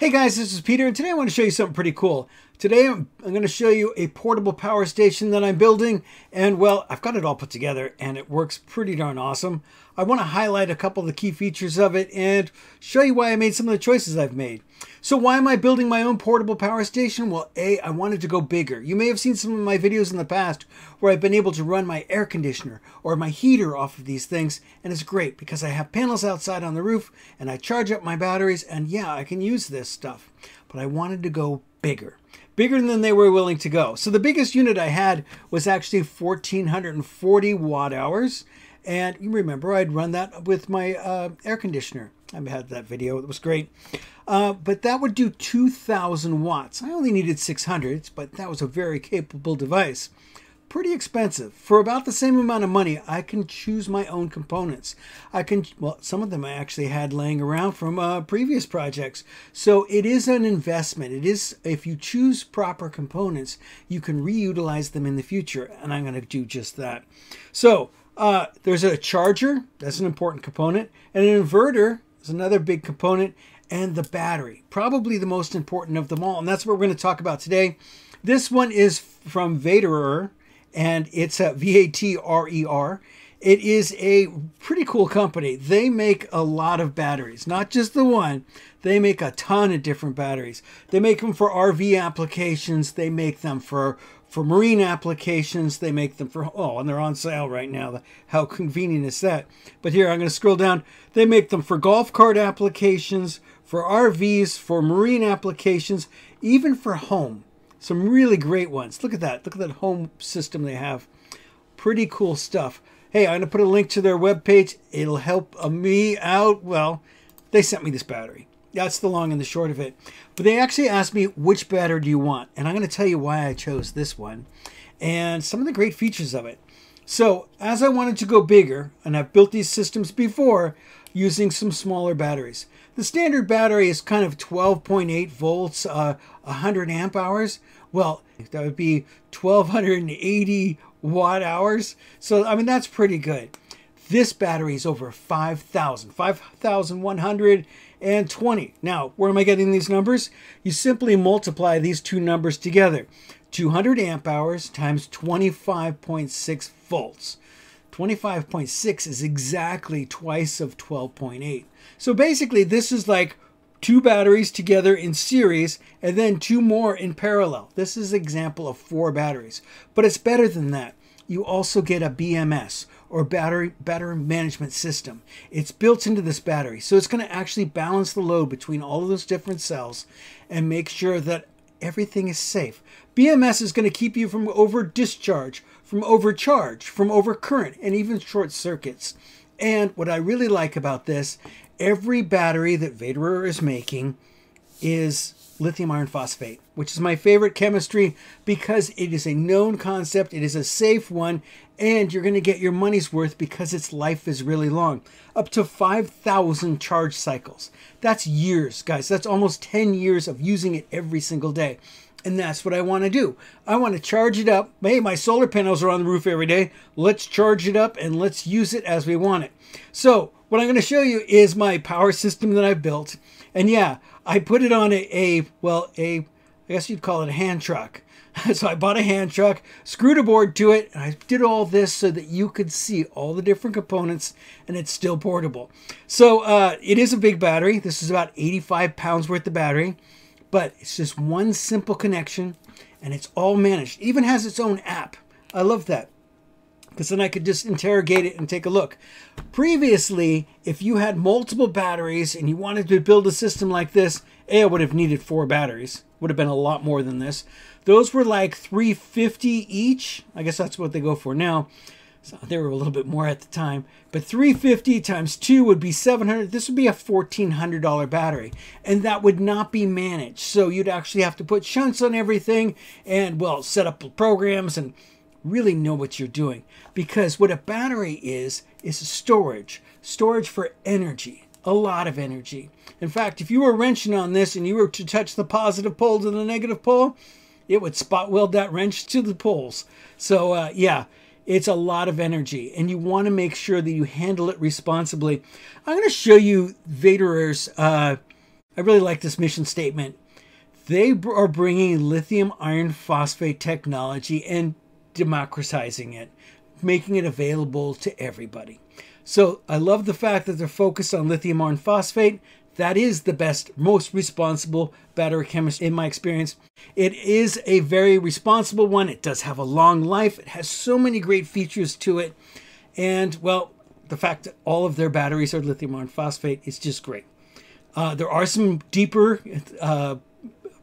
Hey guys, this is Peter, and today I want to show you something pretty cool. Today I'm, I'm, going to show you a portable power station that I'm building, and well, I've got it all put together, and it works pretty darn awesome. I want to highlight a couple of the key features of it and show you why I made some of the choices I've made. So why am I building my own portable power station? Well, A, I wanted to go bigger. You may have seen some of my videos in the past where I've been able to run my air conditioner or my heater off of these things, and it's great because I have panels outside on the roof, and I charge up my batteries, and yeah, I can use this stuff. But I wanted to go bigger bigger than they were willing to go. So the biggest unit I had was actually 1440 watt hours. And you remember I'd run that with my uh, air conditioner. I had that video. It was great. Uh, but that would do 2,000 watts. I only needed 600, but that was a very capable device pretty expensive. For about the same amount of money, I can choose my own components. I can, well, some of them I actually had laying around from uh, previous projects. So it is an investment. It is, if you choose proper components, you can reutilize them in the future. And I'm going to do just that. So uh, there's a charger, that's an important component, and an inverter is another big component, and the battery, probably the most important of them all. And that's what we're going to talk about today. This one is from Vatrer, and it's a V A T R E R. It is a pretty cool company. They make a lot of batteries, not just the one. They make a ton of different batteries. They make them for RV applications. They make them for for marine applications. They make them for oh, and they're on sale right now. How convenient is that? But here I'm going to scroll down. They make them for golf cart applications, for RVs, for marine applications, even for home. Some really great ones. Look at that. Look at that home system they have. Pretty cool stuff. Hey, I'm going to put a link to their webpage. It'll help uh, me out. Well, they sent me this battery. That's the long and the short of it. But they actually asked me, which battery do you want? And I'm going to tell you why I chose this one and some of the great features of it. So, as I wanted to go bigger, and I've built these systems before using some smaller batteries. The standard battery is kind of 12.8 volts, uh, 100 amp hours. Well, that would be 1280 watt hours. So, I mean, that's pretty good. This battery is over 5,000, 5,120. Now, where am I getting these numbers? You simply multiply these two numbers together. 200 amp hours times 25.6 volts. 25.6 is exactly twice of 12.8. So basically, this is like two batteries together in series and then two more in parallel. This is an example of four batteries, but it's better than that. You also get a BMS or battery battery management system. It's built into this battery. So it's going to actually balance the load between all of those different cells and make sure that everything is safe. BMS is going to keep you from over discharge, from overcharge, from overcurrent, and even short circuits. And what I really like about this, every battery that Vatrer is making is lithium iron phosphate, which is my favorite chemistry because it is a known concept, it is a safe one, and you're going to get your money's worth because its life is really long. Up to 5,000 charge cycles. That's years, guys. That's almost 10 years of using it every single day. And that's what I want to do. I want to charge it up. Hey, my solar panels are on the roof every day. Let's charge it up and let's use it as we want it. So what I'm going to show you is my power system that I built. And yeah, I put it on a, a well, a, I guess you'd call it a hand truck. so I bought a hand truck, screwed a board to it, and I did all this so that you could see all the different components and it's still portable. So uh, it is a big battery. This is about 85 pounds worth of battery. But it's just one simple connection and it's all managed. It even has its own app. I love that because then I could just interrogate it and take a look. Previously, if you had multiple batteries and you wanted to build a system like this, A, I would have needed four batteries. Would have been a lot more than this. Those were like 350 each. I guess that's what they go for now. So they were a little bit more at the time. But 350 times 2 would be 700. This would be a $1,400 battery. And that would not be managed. So you'd actually have to put shunts on everything and, well, set up programs and really know what you're doing. Because what a battery is, is storage. Storage for energy. A lot of energy. In fact, if you were wrenching on this and you were to touch the positive pole to the negative pole, it would spot weld that wrench to the poles. So, uh, yeah it's a lot of energy, and you want to make sure that you handle it responsibly. I'm going to show you Vatrer's uh, I really like this mission statement. They are bringing lithium iron phosphate technology and democratizing it, making it available to everybody. So I love the fact that they're focused on lithium iron phosphate. That is the best, most responsible battery chemistry in my experience. It is a very responsible one. It does have a long life. It has so many great features to it. And well, the fact that all of their batteries are lithium iron phosphate is just great. Uh, there are some deeper uh,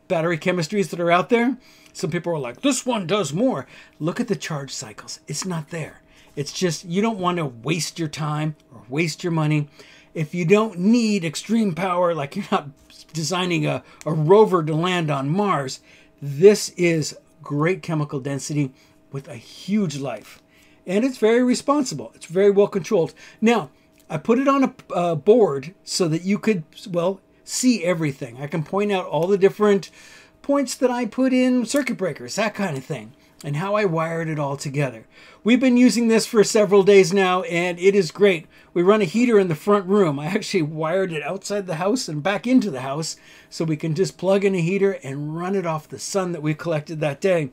battery chemistries that are out there. Some people are like, this one does more. Look at the charge cycles. It's not there. It's just you don't want to waste your time or waste your money. If you don't need extreme power, like you're not designing a, a rover to land on Mars, this is great chemical density with a huge life. And it's very responsible. It's very well controlled. Now, I put it on a, a board so that you could, well, see everything. I can point out all the different points that I put in circuit breakers, that kind of thing and how I wired it all together. We've been using this for several days now and it is great. We run a heater in the front room. I actually wired it outside the house and back into the house so we can just plug in a heater and run it off the sun that we collected that day.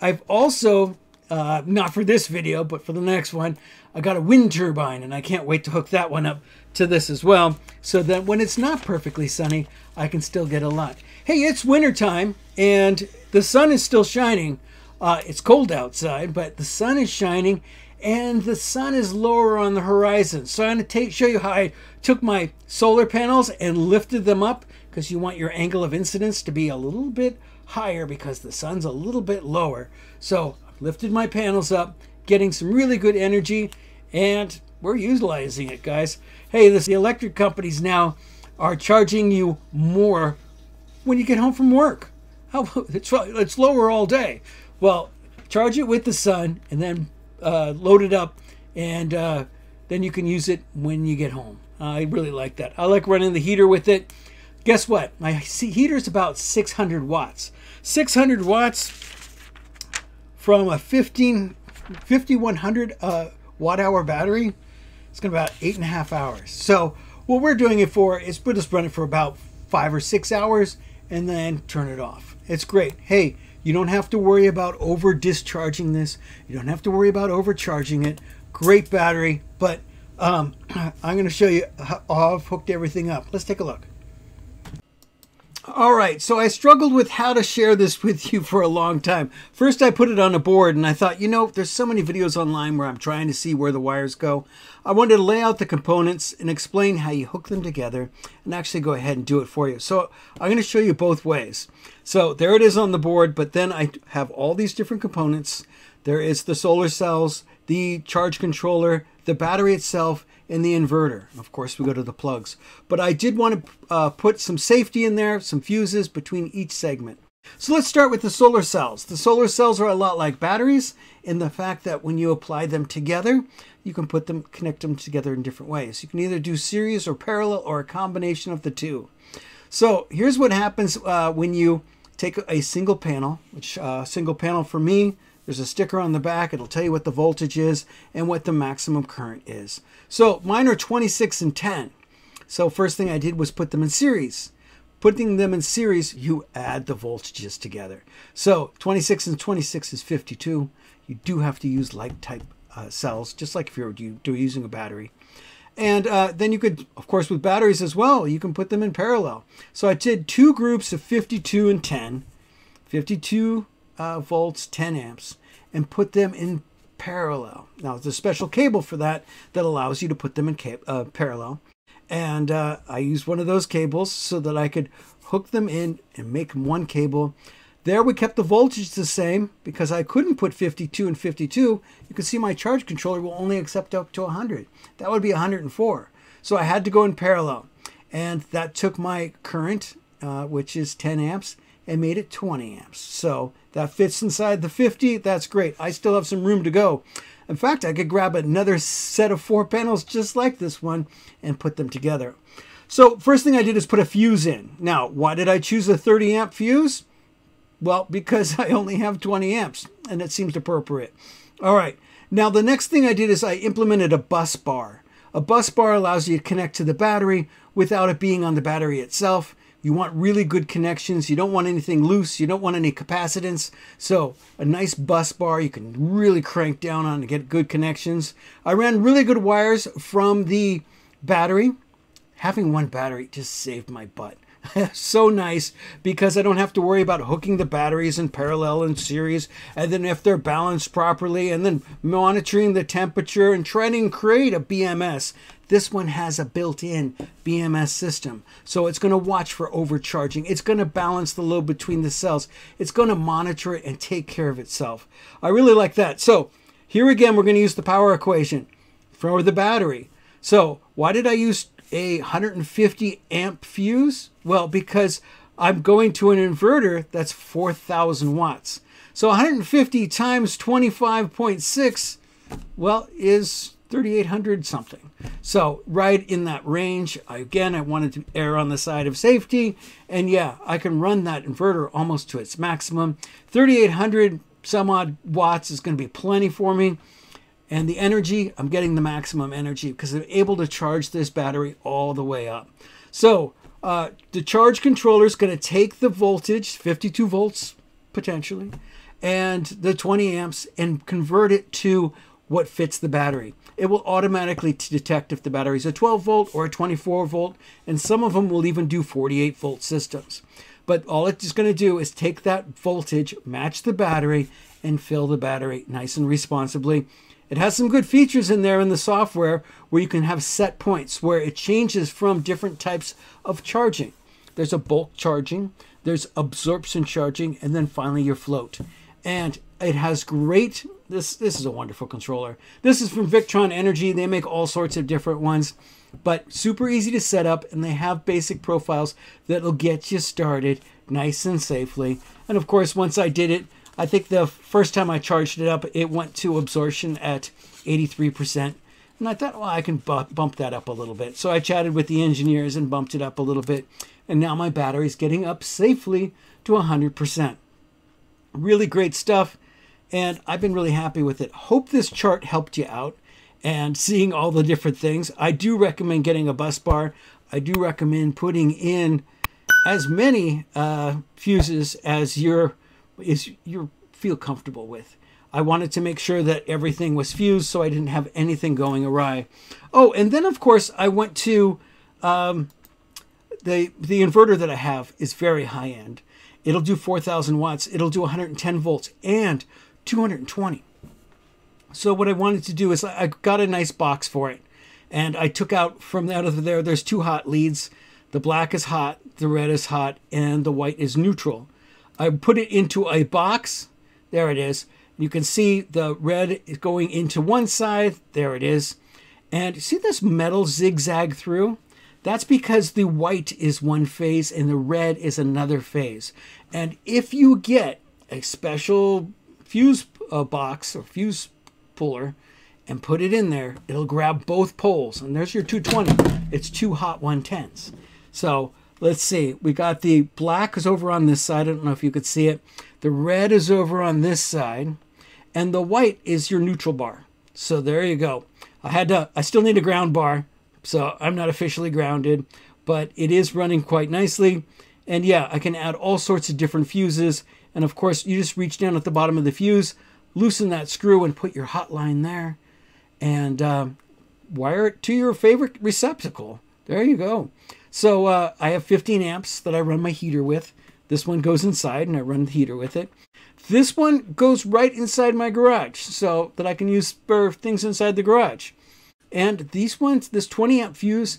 I've also, uh, not for this video, but for the next one, I got a wind turbine and I can't wait to hook that one up to this as well so that when it's not perfectly sunny, I can still get a lot. Hey, it's wintertime and the sun is still shining, uh, it's cold outside, but the sun is shining and the sun is lower on the horizon. So I'm going to show you how I took my solar panels and lifted them up because you want your angle of incidence to be a little bit higher because the sun's a little bit lower. So I've lifted my panels up, getting some really good energy, and we're utilizing it, guys. Hey, this, the electric companies now are charging you more when you get home from work. How, it's, it's lower all day. Well, charge it with the sun and then uh, load it up, and uh, then you can use it when you get home. I really like that. I like running the heater with it. Guess what? My heater is about 600 watts. 600 watts from a 15, 5100 uh, watt hour battery. It's going to about eight and a half hours. So what we're doing it for is we'll just run it for about five or six hours and then turn it off. It's great. Hey, you don't have to worry about over discharging this. You don't have to worry about overcharging it. Great battery, but um, I'm going to show you how I've hooked everything up. Let's take a look. All right, so I struggled with how to share this with you for a long time. First, I put it on a board and I thought, you know, there's so many videos online where I'm trying to see where the wires go. I wanted to lay out the components and explain how you hook them together and actually go ahead and do it for you. So I'm going to show you both ways. So there it is on the board, but then I have all these different components. There is the solar cells, the charge controller, the battery itself, and the inverter. Of course, we go to the plugs. But I did want to uh, put some safety in there, some fuses between each segment. So let's start with the solar cells. The solar cells are a lot like batteries in the fact that when you apply them together, you can put them, connect them together in different ways. You can either do series or parallel or a combination of the two. So here's what happens uh, when you take a single panel, which uh, single panel for me, there's a sticker on the back. It'll tell you what the voltage is and what the maximum current is. So mine are 26 and 10. So first thing I did was put them in series. Putting them in series, you add the voltages together. So 26 and 26 is 52. You do have to use like type uh, cells, just like if you're using a battery. And uh, then you could, of course, with batteries as well, you can put them in parallel. So I did two groups of 52 and 10, 52 uh, volts, 10 amps, and put them in parallel. Now, there's a special cable for that that allows you to put them in uh, parallel. And uh, I used one of those cables so that I could hook them in and make them one cable there we kept the voltage the same because I couldn't put 52 and 52. You can see my charge controller will only accept up to 100. That would be 104. So I had to go in parallel. And that took my current, uh, which is 10 amps, and made it 20 amps. So that fits inside the 50. That's great. I still have some room to go. In fact, I could grab another set of four panels just like this one and put them together. So first thing I did is put a fuse in. Now, why did I choose a 30 amp fuse? Well, because I only have 20 amps and it seems appropriate. All right. Now, the next thing I did is I implemented a bus bar. A bus bar allows you to connect to the battery without it being on the battery itself. You want really good connections. You don't want anything loose. You don't want any capacitance. So a nice bus bar you can really crank down on to get good connections. I ran really good wires from the battery. Having one battery just saved my butt. so nice because I don't have to worry about hooking the batteries in parallel and series and then if they're balanced properly and then monitoring the temperature and trying to create a BMS. This one has a built-in BMS system. So it's going to watch for overcharging. It's going to balance the load between the cells. It's going to monitor it and take care of itself. I really like that. So here again, we're going to use the power equation for the battery. So why did I use a 150 amp fuse? Well, because I'm going to an inverter that's 4,000 watts. So 150 times 25.6, well, is 3,800 something. So right in that range. Again, I wanted to err on the side of safety. And yeah, I can run that inverter almost to its maximum. 3,800 some odd watts is going to be plenty for me. And the energy, I'm getting the maximum energy because I'm able to charge this battery all the way up. So uh, the charge controller is going to take the voltage, 52 volts potentially, and the 20 amps and convert it to what fits the battery. It will automatically detect if the battery is a 12 volt or a 24 volt, and some of them will even do 48 volt systems. But all it's going to do is take that voltage, match the battery, and fill the battery nice and responsibly. It has some good features in there in the software where you can have set points where it changes from different types of charging. There's a bulk charging, there's absorption charging, and then finally your float. And it has great this this is a wonderful controller. This is from Victron Energy. They make all sorts of different ones, but super easy to set up and they have basic profiles that'll get you started nice and safely. And of course, once I did it, I think the first time I charged it up, it went to absorption at 83%. And I thought, well, I can bump that up a little bit. So I chatted with the engineers and bumped it up a little bit. And now my battery's getting up safely to 100%. Really great stuff. And I've been really happy with it. Hope this chart helped you out and seeing all the different things. I do recommend getting a bus bar. I do recommend putting in as many uh, fuses as you're is you feel comfortable with. I wanted to make sure that everything was fused so I didn't have anything going awry. Oh, and then of course I went to um, the the inverter that I have is very high end. It'll do 4,000 watts. It'll do 110 volts and 220. So what I wanted to do is I got a nice box for it, and I took out from out of there. There's two hot leads. The black is hot, the red is hot, and the white is neutral. I put it into a box. There it is. You can see the red is going into one side. There it is. And see this metal zigzag through? That's because the white is one phase and the red is another phase. And if you get a special fuse uh, box or fuse puller and put it in there, it'll grab both poles. And there's your 220. It's two hot 110s. So let's see. We got the black is over on this side. I don't know if you could see it. The red is over on this side. And the white is your neutral bar. So there you go. I had to, I still need a ground bar. So I'm not officially grounded, but it is running quite nicely. And yeah, I can add all sorts of different fuses. And of course, you just reach down at the bottom of the fuse, loosen that screw and put your hot line there and uh, wire it to your favorite receptacle. There you go. So uh, I have 15 amps that I run my heater with. This one goes inside and I run the heater with it. This one goes right inside my garage so that I can use for things inside the garage. And these ones, this 20 amp fuse,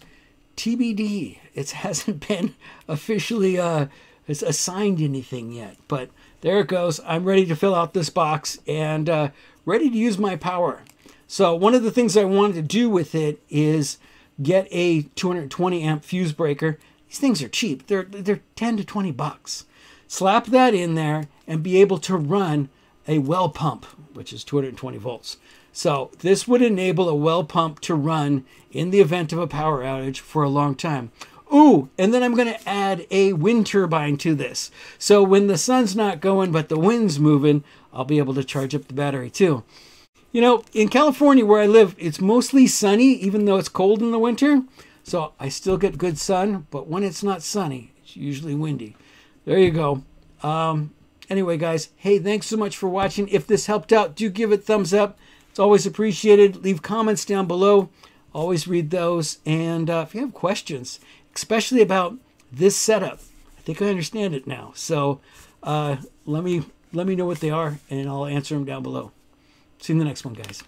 TBD. It hasn't been officially uh, assigned anything yet, but there it goes. I'm ready to fill out this box and uh, ready to use my power. So one of the things I wanted to do with it is get a 220 amp fuse breaker. These things are cheap. They're they're 10 to 20 bucks. Slap that in there and be able to run a well pump, which is 220 volts. So this would enable a well pump to run in the event of a power outage for a long time. Ooh, and then I'm going to add a wind turbine to this. So when the sun's not going but the wind's moving, I'll be able to charge up the battery too. You know, in California where I live, it's mostly sunny, even though it's cold in the winter. So I still get good sun, but when it's not sunny, it's usually windy. There you go. Um, anyway, guys, hey, thanks so much for watching. If this helped out, do give it thumbs up. It's always appreciated. Leave comments down below. Always read those. And uh, if you have questions, especially about this setup, I think I understand it now. So uh, let me let me know what they are, and I'll answer them down below. See you in the next one, guys.